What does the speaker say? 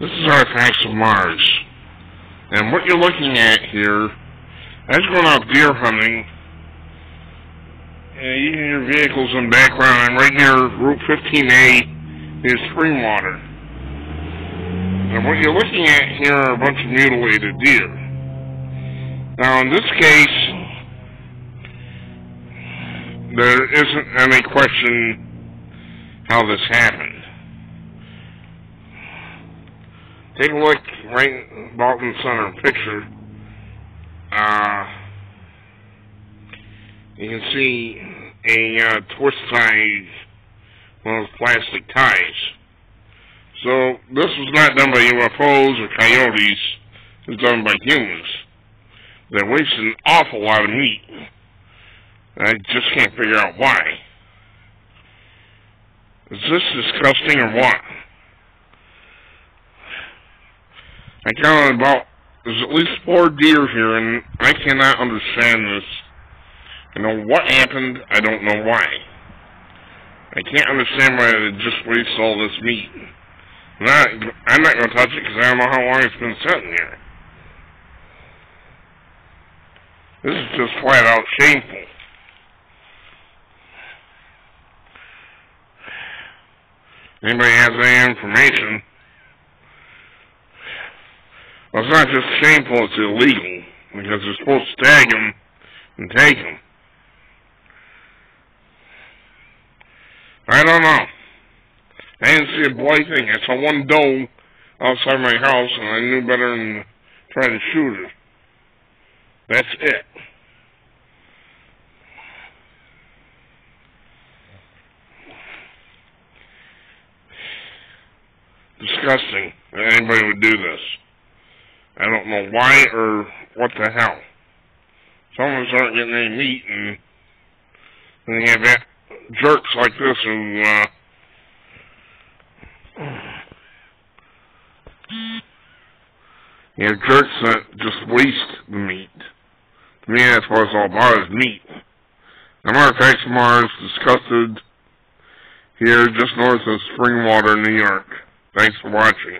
This is Artifacts of Mars. And what you're looking at here, as going out deer hunting, uh, using your vehicles in the background, and right near Route 15A is Springwater. And what you're looking at here are a bunch of mutilated deer. Now in this case, there isn't any question how this happened. Take a look right the center picture. Uh, you can see a uh, twist tie, one of those plastic ties. So this was not done by UFOs or coyotes. It was done by humans. They waste an awful lot of meat. I just can't figure out why. Is this disgusting or what? I counted about, there's at least four deer here, and I cannot understand this. I know what happened, I don't know why. I can't understand why they just waste all this meat. I'm not, I'm not going to touch it because I don't know how long it's been sitting here. This is just flat out shameful. Anybody has any information? Well, it's not just shameful, it's illegal. Because they're supposed to tag them and take them. I don't know. I didn't see a bloody thing. I saw one doe outside my house, and I knew better than try to shoot her. That's it. Disgusting that anybody would do this. I don't know why or what the hell. Some of us aren't getting any meat, and then you have jerks like this who, uh, you have jerks that just waste the meat. To me, that's what it's all about, is meat. I'm Artifacts Mars, disgusted here just north of Springwater, New York. Thanks for watching.